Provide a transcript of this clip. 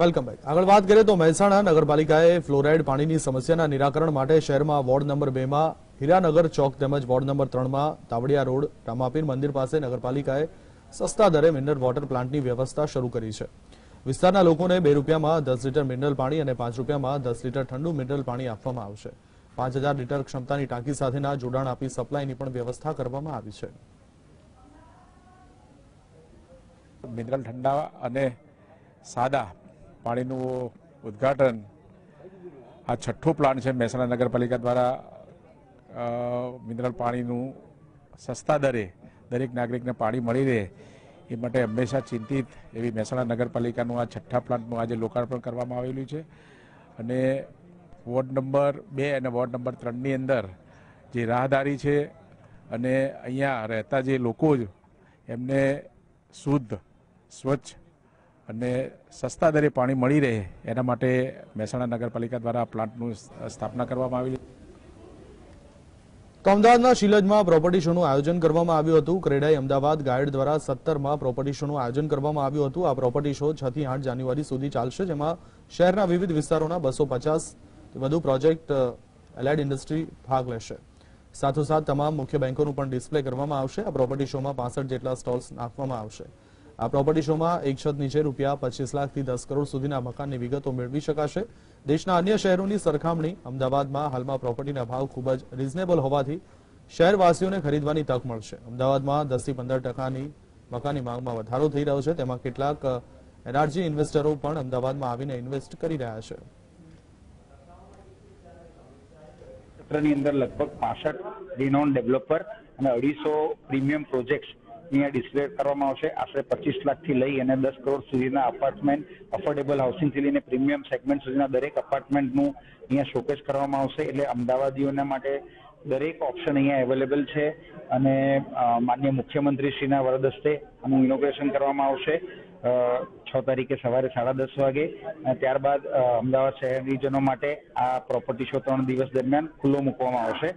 Welcome back. આગળ વાત કરીએ તો મહેસાણા નગરપાલિકાએ ફ્લોરાઇડ પાણીની સમસ્યાના નિરાકરણ માટે શહેરમાં વોર્ડ નંબર બે માં હીરાનગર ચોક તેમજ વોર્ડ નંબર ત્રણમાં તાવડિયા રોડ, રામાપીર મંદિર પાસે નગરપાલિકાએ સસ્તા દરે મિનરલ વોટર પ્લાન્ટની વ્યવસ્થા શરૂ કરી છે. વિસ્તારના લોકોને બે રૂપિયામાં દસ લીટર મિનરલ પાણી અને પાંચ રૂપિયામાં દસ લીટર ઠંડુ મિનરલ પાણી આપવામાં આવશે. પાંચ હજાર લીટર ક્ષમતાની ટાંકી સાથેના જોડાણ આપી સપ્લાયની પણ વ્યવસ્થા કરવામાં આવી છે. મિનરલ ઠંડા અને સાદા પાણીનું ઉદ્ઘાટન આ છઠ્ઠો પ્લાન્ટ છે મહેસાણા નગરપાલિકા દ્વારા મિનરલ પાણીનું સસ્તા દરે દરેક નાગરિકને પાણી મળી રહે એ માટે હંમેશા ચિંતિત એવી મહેસાણા નગરપાલિકાનું આ છઠ્ઠા પ્લાન્ટનું આજે લોકાર્પણ કરવામાં આવેલું છે. અને વોર્ડ નંબર બે અને વોર્ડ નંબર ત્રણની અંદર જે રાહદારી છે અને અહીંયા રહેતા જે લોકો જ એમને શુદ્ધ, સ્વચ્છ અને સસ્તા દરે પાણી મળી રહે એના માટે મહેસાણા નગરપાલિકા દ્વારા પ્લાન્ટનું સ્થાપના કરવામાં આવેલી તો અમદાવાદના શિલજમાં પ્રોપર્ટી શોનું આયોજન કરવામાં આવ્યું હતું. ક્રેડાઈ અમદાવાદ ગાઈડ દ્વારા સત્તરમાં પ્રોપર્ટી શોનું આયોજન કરવામાં આવ્યું હતું. આ પ્રોપર્ટી શો છ થી આઠ જાન્યુઆરી સુધી ચાલશે, જેમાં શહેરના વિવિધ વિસ્તારોના બસો પચાસ વધુ પ્રોજેક્ટ એલાઇડ ઇન્ડસ્ટ્રી ભાગ લેશે. સાથોસાથ તમામ મુખ્ય બેંકોનું પણ ડિસ્પ્લે કરવામાં આવશે. આ પ્રોપર્ટી શોમાં પાસઠ જેટલા સ્ટોલ્સ નાખવામાં આવશે. આ પ્રોપર્ટી શોમાં એક છત નીચે રૂપિયા પચીસ લાખથી દસ કરોડ સુધીના મકાનની વિગતો મેળવી શકાશે. દેશના અન્ય શહેરોની સરખામણી અમદાવાદમાં હાલમાં પ્રોપર્ટીના ભાવ ખૂબ જ રિઝનેબલ હોવાથી શહેરવાસીઓને ખરીદવાની તક મળશે. અમદાવાદમાં દસથી પંદર ટકાની મકાનની માંગમાં વધારો થઈ રહ્યો છે. તેમાં કેટલાક એનઆરજી ઇન્વેસ્ટરો પણ અમદાવાદમાં આવીને ઇન્વેસ્ટ કરી રહ્યા છે. ક્ષેત્રની અંદર લગભગ પાસઠ રિનોન ડેવલપર અને અઢીસો પ્રીમિયમ પ્રોજેક્ટ્સ અહીંયા ડિસ્પ્લે કરવામાં આવશે. આશરે પચીસ લાખથી લઈ અને દસ કરોડ સુધીના અપાર્ટમેન્ટ અફોર્ડેબલ હાઉસિંગથી લઈને પ્રીમિયમ સેગમેન્ટ સુધીના દરેક અપાર્ટમેન્ટનું અહીંયા શોકેસ કરવામાં આવશે. એટલે અમદાવાદીઓના માટે દરેક ઓપ્શન અહીંયા અવેલેબલ છે. અને માન્ય મુખ્યમંત્રીશ્રીના વરદસ્તે આનું ઇનોગ્રેશન કરવામાં આવશે. છ તારીખે સવારે સાડા દસ વાગે. અને ત્યારબાદ અમદાવાદ શહેરીજનો માટે આ પ્રોપર્ટી શો ત્રણ દિવસ દરમિયાન ખુલ્લો મૂકવામાં આવશે.